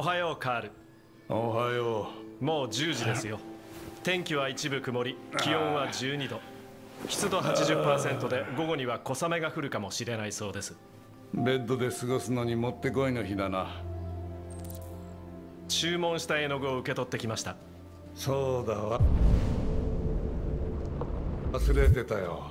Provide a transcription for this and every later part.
あおはようカール。あおはよもう10時ですよ。天気は一部曇り気温は12度。湿度80%で午後には小雨が降るかもしれないそうです。うベッドで過ごすのにもってこいの日だな。注文した絵の具を受け取ってきました。そうだわ。忘れてたよ。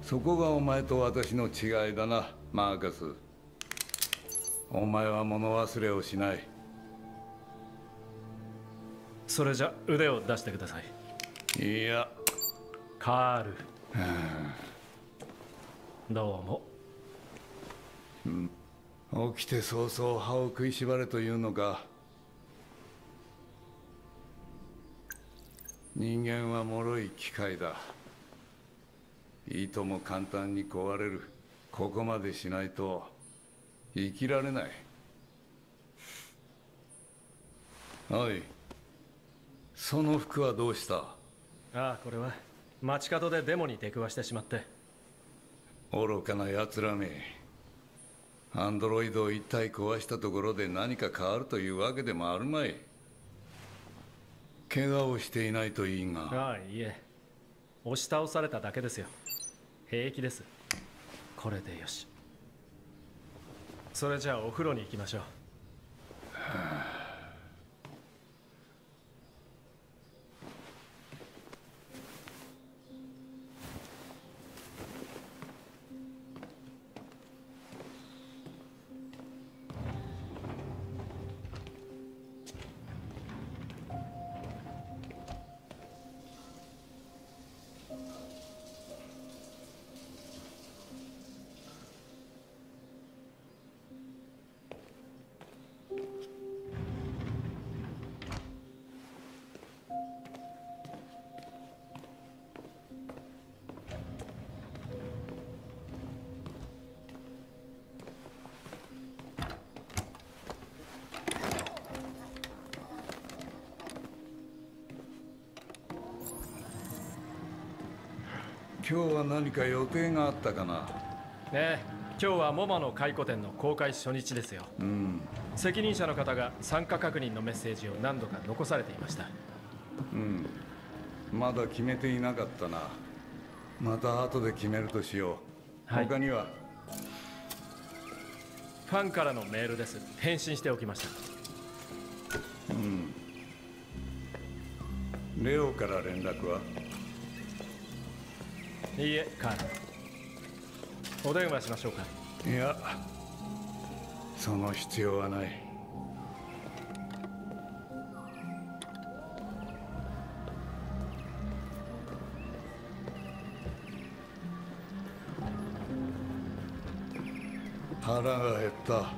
そこがお前と私の違いだなマーカス。お前は物忘れをしないそれじゃ腕を出してください。いや。カール。どうも。起きて早々歯を食いしばれというのか。人間は脆い機械だ。いとも簡単に壊れる。ここまでしないと生きられない。おいその服はどうした？ああこれは街角でデモに出くわしてしまって。愚かな奴らめ。アンドロイドを一体壊したところで何か変わるというわけでもあるまい。怪我をしていないといいが。ああいいえ。押し倒されただけですよ。平気です。これでよし。それじゃあお風呂に行きましょう今日は何か予定があったかな？ええ今日はモマの回顧展の公開初日ですよ。うん。責任者の方が参加確認のメッセージを何度か残されていました。うん。まだ決めていなかったな。また後で決めるとしよう、はい。他には？ファンからのメールです。返信しておきました。うん。レオから連絡は？いいえカールお電話しましょうか。いやその必要はない。腹が減った。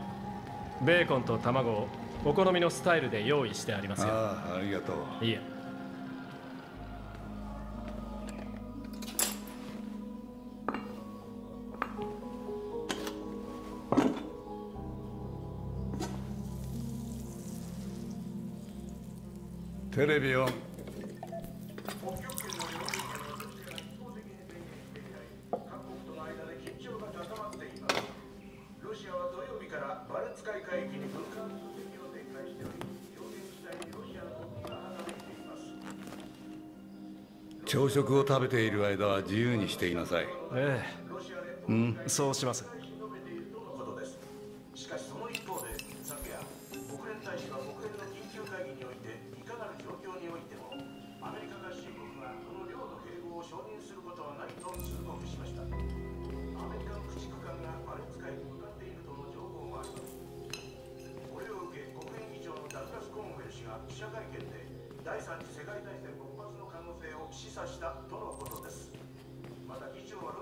ベーコンと卵をお好みのスタイルで用意してありますよ。ああありがとう。いえています。朝食を食べている間は自由にしていなさい。えロシアでうん。えそうします記者会見で、第3次世界大戦勃発の可能性を示唆したとのことです。また議長は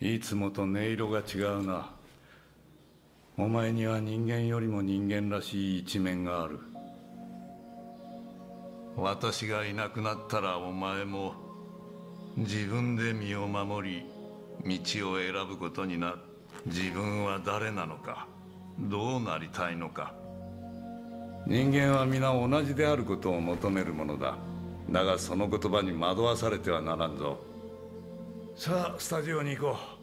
いつもと音色が違うな。お前には人間よりも人間らしい一面がある。私がいなくなったらお前も自分で身を守り道を選ぶことになる。自分は誰なのかどうなりたいのか。人間は皆同じであることを求めるものだ。だがその言葉に惑わされてはならんぞ。さあスタジオに行こう。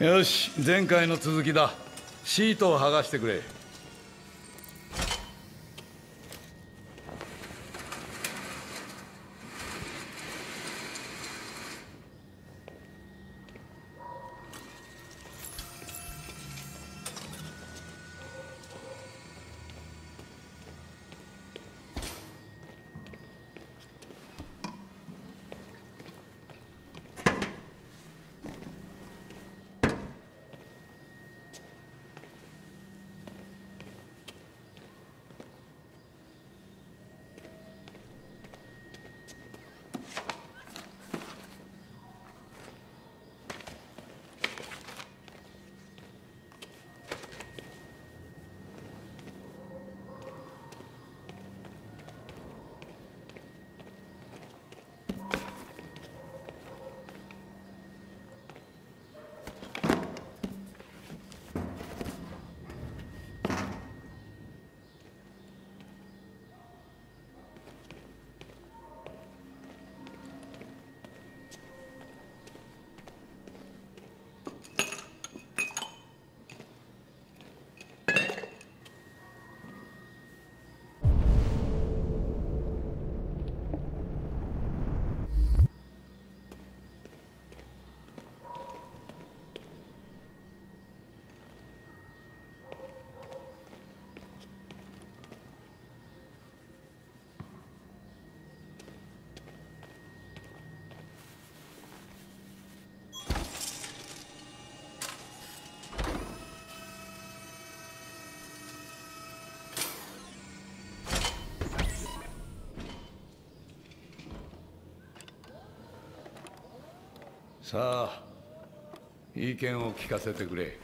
よし前回の続きだ。シートを剥がしてくれ。さあ意見を聞かせてくれ。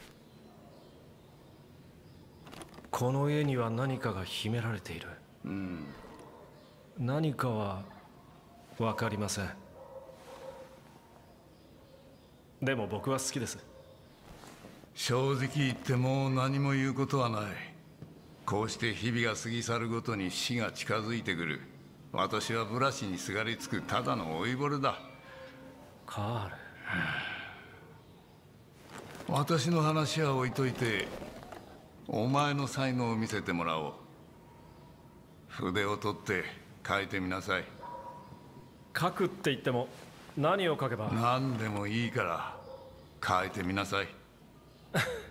この家には何かが秘められている。うん。何かは分かりません。でも僕は好きです。正直言ってもう何も言うことはない。こうして日々が過ぎ去るごとに死が近づいてくる。私はブラシにすがりつくただの老いぼれだ。カール私の話は置いといてお前の才能を見せてもらおう。筆を取って書いてみなさい。書くって言っても何を書けば？何でもいいから書いてみなさい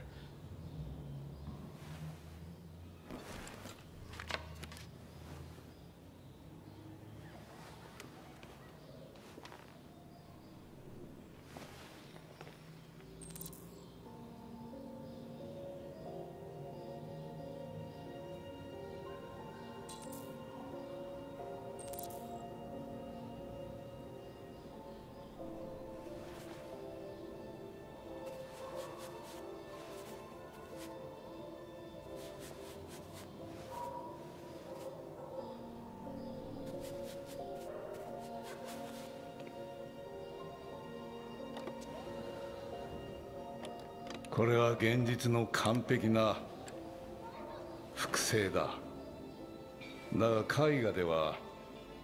これは現実の完璧な複製だ。だが絵画では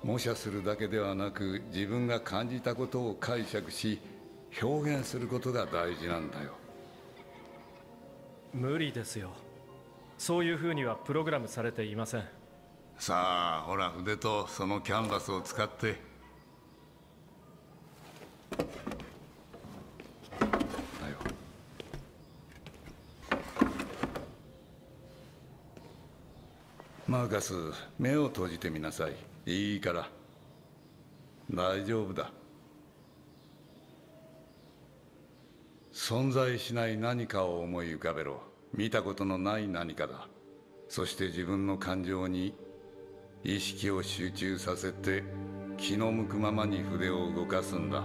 模写するだけではなく自分が感じたことを解釈し表現することが大事なんだよ。無理ですよ。そういうふうにはプログラムされていません。さあほら筆とそのキャンバスを使ってマーカス目を閉じてみなさい。いいから。大丈夫だ。存在しない何かを思い浮かべろ。見たことのない何かだ。そして自分の感情に意識を集中させて気の向くままに筆を動かすんだ。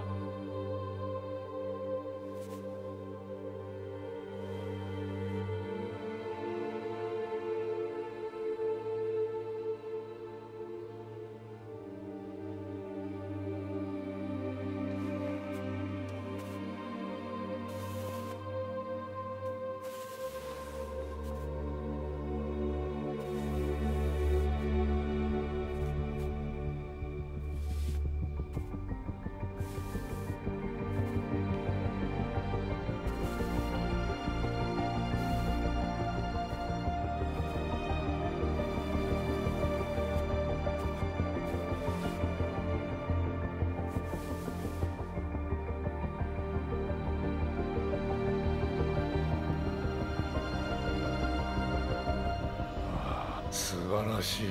し。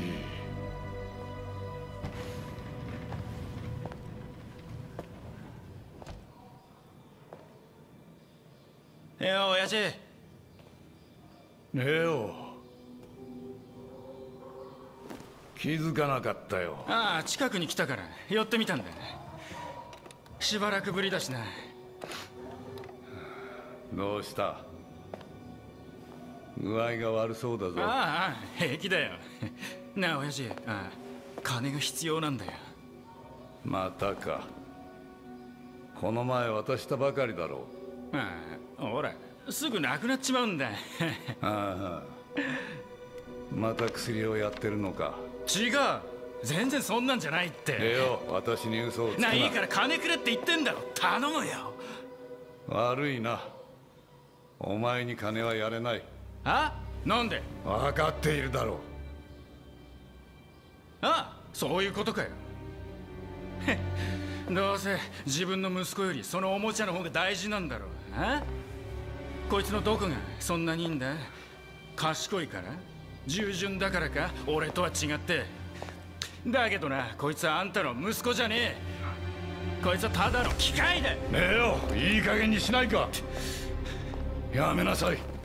いいや親父。レオ気づかなかったよ。ああ近くに来たから寄ってみたんだしばらくぶりだしな。どうした？具合が悪そうだぞ。ああ平気だよなあ親父。ああ金が必要なんだよ。またか。この前渡したばかりだろう。ああほらすぐなくなっちまうんだああまた薬をやってるのか。違う。全然そんなんじゃないって。レオ私に嘘をつくな。いいから金くれって言ってんだろ。頼むよ。悪いな。お前に金はやれない。あなんで？分かっているだろうああそういうことかよ。どうせ自分の息子よりそのおもちゃの方が大事なんだろう。あこいつのどこがそんなにいいんだ。賢いから。従順だからか。俺とは違って。だけどなこいつはあんたの息子じゃねえ。こいつはただの機械だ。レオいい加減にしないか。やめなさい。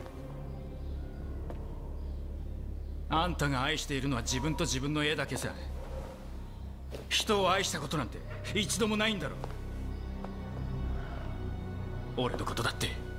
あんたが愛しているのは自分と自分の絵だけさ人を愛したことなんて一度もないんだろ俺のことだって。